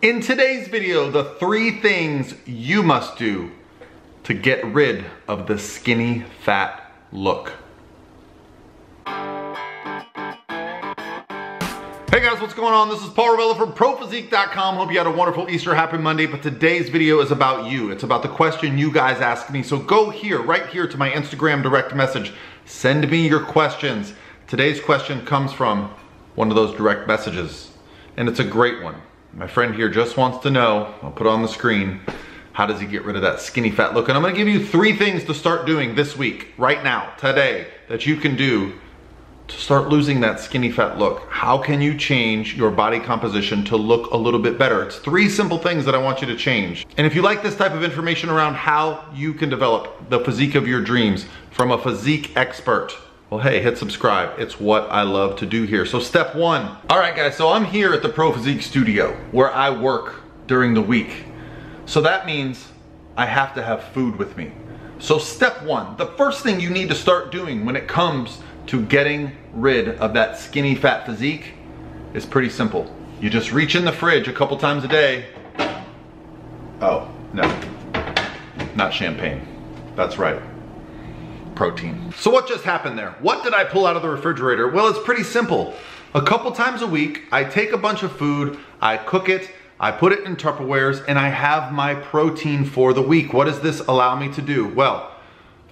In today's video, the three things you must do to get rid of the skinny fat look. Hey guys, what's going on? This is Paul Revelia from ProPhysique.com. Hope you had a wonderful Easter, happy Monday, but today's video is about you. It's about the question you guys asked me. So go here, right here to my Instagram direct message. Send me your questions. Today's question comes from one of those direct messages, and it's a great one. My friend here just wants to know, I'll put on the screen, how does he get rid of that skinny fat look? And I'm gonna give you three things to start doing this week, right now, today, that you can do to start losing that skinny fat look. How can you change your body composition to look a little bit better? It's three simple things that I want you to change. And if you like this type of information around how you can develop the physique of your dreams from a physique expert, well, hey, hit subscribe. It's what I love to do here. So step one. All right, guys, so I'm here at the Pro Physique studio where I work during the week. So that means I have to have food with me. So step one, the first thing you need to start doing when it comes to getting rid of that skinny fat physique is pretty simple. You just reach in the fridge a couple times a day. Oh, no, not champagne. That's right, protein. So what just happened there? What did I pull out of the refrigerator? Well, it's pretty simple. A couple times a week, I take a bunch of food, I cook it, I put it in Tupperwares, and I have my protein for the week. What does this allow me to do? Well,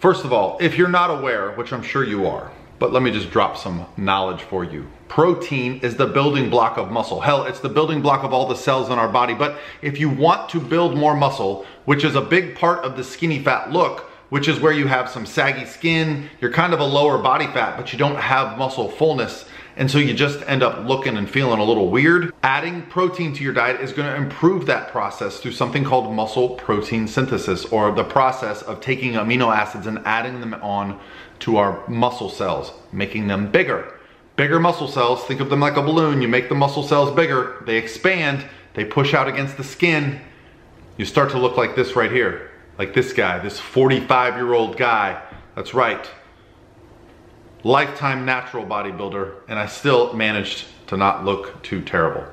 first of all, if you're not aware, which I'm sure you are, but let me just drop some knowledge for you. Protein is the building block of muscle. Hell, it's the building block of all the cells in our body. But if you want to build more muscle, which is a big part of the skinny fat look, which is where you have some saggy skin, you're kind of a lower body fat, but you don't have muscle fullness, and so you just end up looking and feeling a little weird. Adding protein to your diet is gonna improve that process through something called muscle protein synthesis, or the process of taking amino acids and adding them on to our muscle cells, making them bigger. Bigger muscle cells, think of them like a balloon. You make the muscle cells bigger, they expand, they push out against the skin. You start to look like this right here, like this guy, this 45 year old guy. That's right. Lifetime natural bodybuilder, and I still managed to not look too terrible.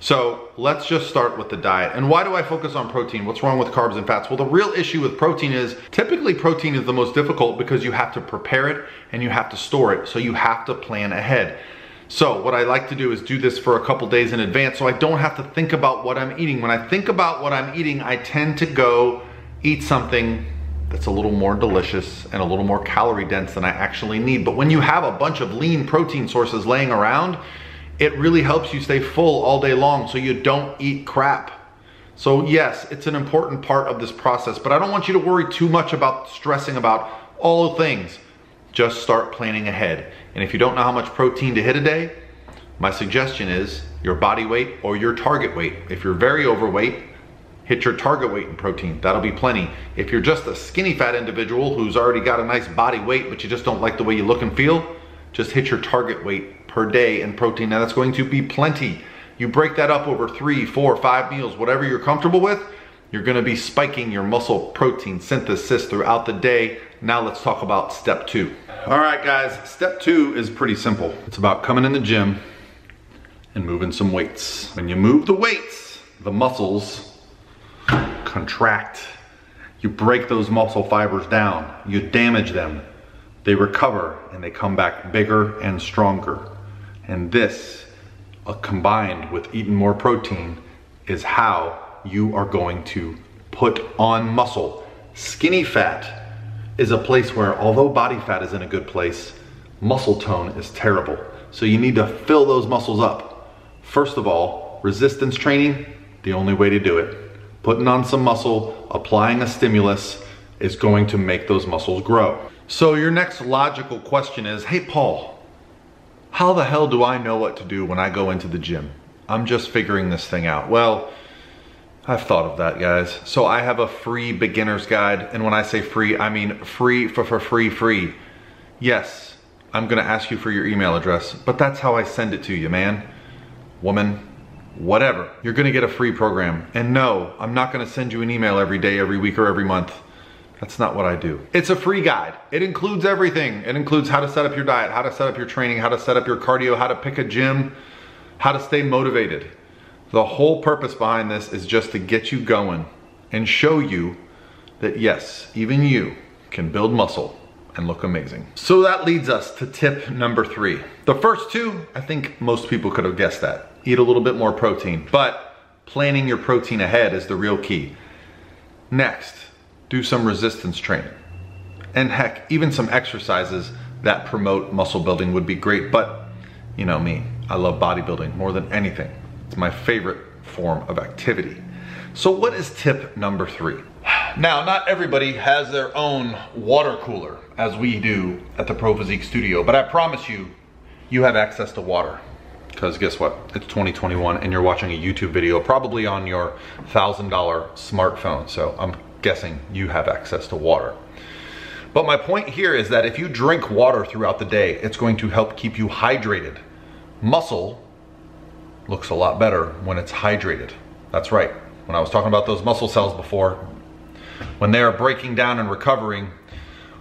So let's just start with the diet. And why do I focus on protein? What's wrong with carbs and fats? Well, the real issue with protein is typically protein is the most difficult because you have to prepare it and you have to store it. So you have to plan ahead. So what I like to do is do this for a couple days in advance so I don't have to think about what I'm eating. When I think about what I'm eating, I tend to go eat something that's a little more delicious and a little more calorie dense than I actually need. But when you have a bunch of lean protein sources laying around, it really helps you stay full all day long so you don't eat crap. So yes, it's an important part of this process, but I don't want you to worry too much about stressing about all things. Just start planning ahead. And if you don't know how much protein to hit a day, my suggestion is your body weight or your target weight. If you're very overweight, hit your target weight in protein. That'll be plenty. If you're just a skinny fat individual who's already got a nice body weight, but you just don't like the way you look and feel, just hit your target weight per day in protein. Now that's going to be plenty. You break that up over three, four, five meals, whatever you're comfortable with, you're gonna be spiking your muscle protein synthesis throughout the day. Now let's talk about step two. All right guys, step two is pretty simple. It's about coming in the gym and moving some weights. When you move the weights, the muscles contract. You break those muscle fibers down, you damage them, they recover and they come back bigger and stronger. And this, uh, combined with eating more protein, is how you are going to put on muscle. Skinny fat is a place where, although body fat is in a good place, muscle tone is terrible. So you need to fill those muscles up. First of all, resistance training, the only way to do it. Putting on some muscle, applying a stimulus is going to make those muscles grow. So your next logical question is, hey Paul, how the hell do I know what to do when I go into the gym? I'm just figuring this thing out. Well, I've thought of that, guys. So I have a free beginner's guide. And when I say free, I mean free for, for free, free. Yes, I'm gonna ask you for your email address, but that's how I send it to you, man, woman, whatever. You're gonna get a free program. And no, I'm not gonna send you an email every day, every week, or every month. That's not what I do. It's a free guide. It includes everything. It includes how to set up your diet, how to set up your training, how to set up your cardio, how to pick a gym, how to stay motivated. The whole purpose behind this is just to get you going and show you that yes, even you can build muscle and look amazing. So that leads us to tip number three. The first two, I think most people could have guessed that. Eat a little bit more protein, but planning your protein ahead is the real key. Next, do some resistance training. And heck, even some exercises that promote muscle building would be great, but you know me, I love bodybuilding more than anything. It's my favorite form of activity. So what is tip number three? Now, not everybody has their own water cooler as we do at the Pro Physique Studio, but I promise you, you have access to water. Because guess what? It's 2021 and you're watching a YouTube video probably on your $1,000 smartphone. So I'm guessing you have access to water. But my point here is that if you drink water throughout the day, it's going to help keep you hydrated. Muscle looks a lot better when it's hydrated. That's right. When I was talking about those muscle cells before, when they are breaking down and recovering,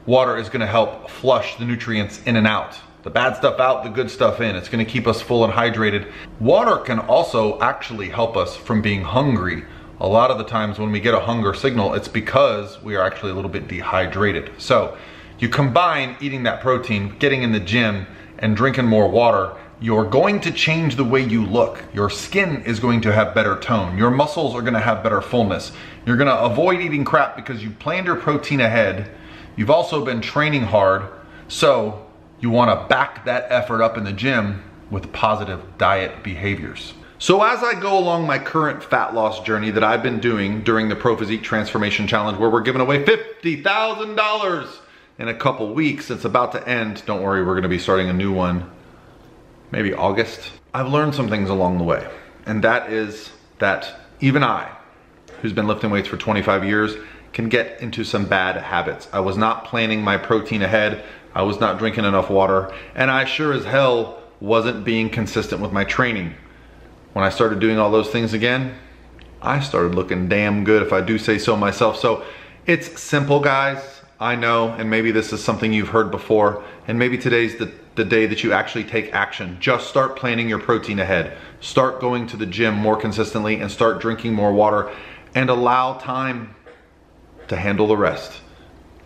water is gonna help flush the nutrients in and out. The bad stuff out, the good stuff in. It's gonna keep us full and hydrated. Water can also actually help us from being hungry. A lot of the times when we get a hunger signal, it's because we are actually a little bit dehydrated. So you combine eating that protein, getting in the gym, and drinking more water, you're going to change the way you look. Your skin is going to have better tone. Your muscles are gonna have better fullness. You're gonna avoid eating crap because you planned your protein ahead. You've also been training hard. So you wanna back that effort up in the gym with positive diet behaviors. So as I go along my current fat loss journey that I've been doing during the Pro Physique Transformation Challenge where we're giving away $50,000 in a couple weeks, it's about to end. Don't worry, we're gonna be starting a new one maybe August, I've learned some things along the way. And that is that even I, who's been lifting weights for 25 years, can get into some bad habits. I was not planning my protein ahead. I was not drinking enough water. And I sure as hell wasn't being consistent with my training. When I started doing all those things again, I started looking damn good if I do say so myself. So it's simple guys, I know, and maybe this is something you've heard before, and maybe today's the the day that you actually take action. Just start planning your protein ahead. Start going to the gym more consistently and start drinking more water and allow time to handle the rest.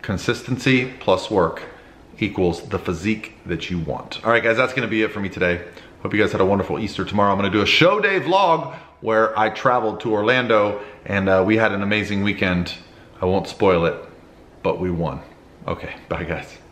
Consistency plus work equals the physique that you want. All right, guys, that's gonna be it for me today. Hope you guys had a wonderful Easter. Tomorrow I'm gonna do a show day vlog where I traveled to Orlando and uh, we had an amazing weekend. I won't spoil it, but we won. Okay, bye guys.